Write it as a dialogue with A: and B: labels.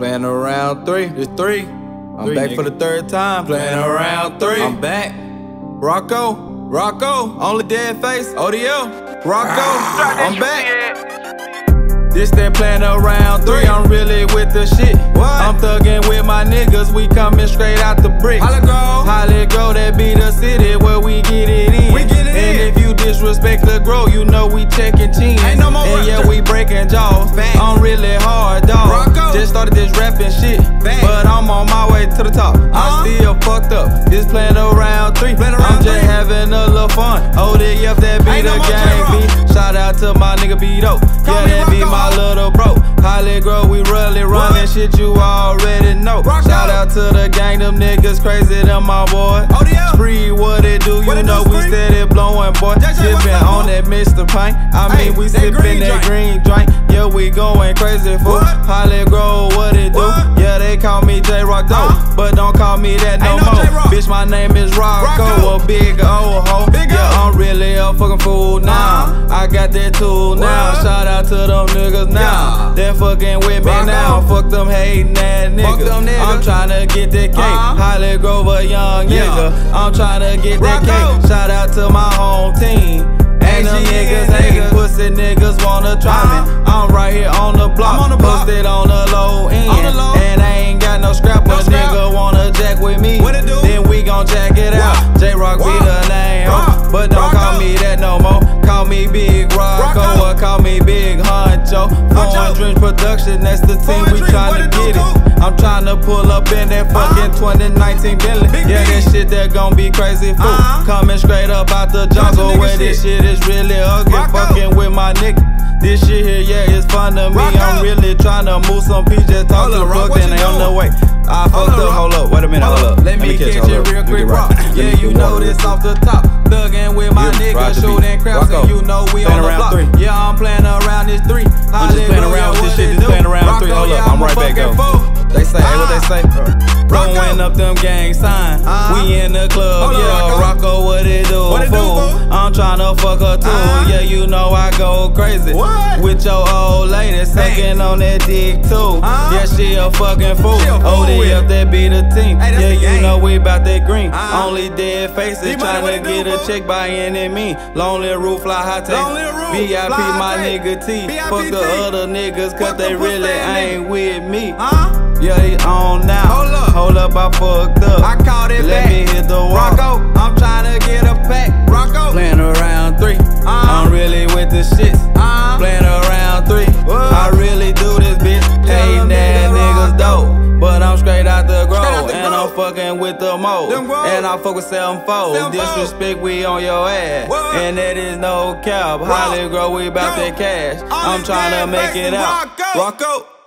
A: Playing around three, it's three. I'm
B: Three,
A: back
B: nigga.
A: for the third time. Playing around three. I'm back. Rocko, Rocko, only dead face. ODL, Rocko, ah. I'm back. This that playing around three. I'm really with the shit.
B: What?
A: I'm thugging with my niggas. We coming straight out the brick.
B: Holly Grove.
A: Holly Grove, that be the city where we get it in.
B: We get it
A: and
B: in.
A: if you disrespect the grow, you know we checking chins.
B: Ain't no more
A: And yeah, we breaking jaws.
B: Facts.
A: I'm really hard, to the top.
B: Uh-huh.
A: I'm still fucked up. This playing around three. I'm just having a little fun. ODF, that be the
B: J-Rock.
A: B. Shout out to my nigga B-Dope. Yeah, that be my little bro. Holly Grove, we really running
B: What?
A: shit you already know.
B: Rocko.
A: Shout out to the gang, them niggas crazy, them my boy.
B: ODL.
A: Spree, what it do?
B: What
A: you
B: do,
A: know we steady blowing, boy. Sipping on that Mr. Pint. I mean, we sipping that green drink. Yeah, we going crazy, fool.
B: What?
A: Holly Grove, what it do?
B: What?
A: Yeah, they call me J Rock though, me that no
B: no
A: more. Bitch, my name is Rocko,
B: Rocko.
A: a big old hoe.
B: Big
A: yeah,
B: O.
A: I'm really a fucking fool now.
B: Uh-huh.
A: I got that tool now.
B: What?
A: Shout out to them niggas now.
B: Yeah.
A: They fucking with me
B: Rocko.
A: now. Fuck them hating ass niggas.
B: Fuck them niggas.
A: I'm tryna get that cake.
B: Uh-huh.
A: Holly Grove, a young
B: Yeah.
A: nigga. I'm tryna get that
B: Rocko.
A: cake. Shout out to my home team. And them niggas
B: niggas.
A: pussy niggas wanna try me.
B: Uh-huh.
A: I'm right here on the block.
B: I'm on the block.
A: Posted on the low end.
B: The low.
A: And I ain't Production, that's the team we tryna get it. I'm tryna pull up in that fucking 2019 Bentley. Yeah, that shit that gon' be crazy fool.
B: Uh-huh.
A: Coming straight up out the jungle where this
B: shit.
A: is really ugly. Fucking with my nigga. This shit here, yeah, it's fun to me. I'm really tryna move some peaches, just talk
B: Hold
A: to
B: up,
A: the
B: Rock,
A: book, then they on the way. I fucked
B: up, Rock.
A: hold up, wait a minute, hold up.
B: Let me catch
A: hold
B: it real quick, Rock. Yeah, you know this off the top.
A: Thuggin' with my
B: ride
A: shooting craps, and you know we on them gang signs.
B: Uh-huh.
A: We in the club,
B: Hold
A: yeah.
B: Rocko.
A: Rocko, what it do?
B: What it do?
A: I'm tryna fuck her too.
B: Uh-huh.
A: Yeah, you know I go crazy.
B: What?
A: With your old lady sucking on that dick too.
B: Uh-huh.
A: Yeah, she a fucking fool.
B: She a fool with
A: ODF,
B: it.
A: that be the team.
B: Hey,
A: yeah,
B: the
A: you
B: gang.
A: know we bout that green.
B: Uh-huh.
A: Only dead faces trying to
B: do,
A: get a check by any mean. Lonely roof, fly high take.
B: Lonely
A: VIP, my
B: take.
A: nigga T. Fuck the other niggas, cause they really ain't with me.
B: Huh?
A: Yeah, he on now.
B: Hold up.
A: I fucked up.
B: I called it
A: Let
B: back.
A: me hit the wall.
B: Rocko.
A: I'm tryna get a pack.
B: Rocko.
A: Playing around 3
B: Uh-huh.
A: I'm really with the shits.
B: Uh-huh.
A: Playing around three.
B: What?
A: I really do this, bitch.
B: Them
A: that
B: niggas
A: dope. But I'm straight out the grove.
B: out the
A: and I'm fucking with the mo. And I fuck with seven fold.
B: Seven.
A: Disrespect, we on your ass.
B: What?
A: And that is no cap. Holly Grove, we bout that cash. I'm
B: these
A: tryna make it out.
B: Rocko.
A: Rocko.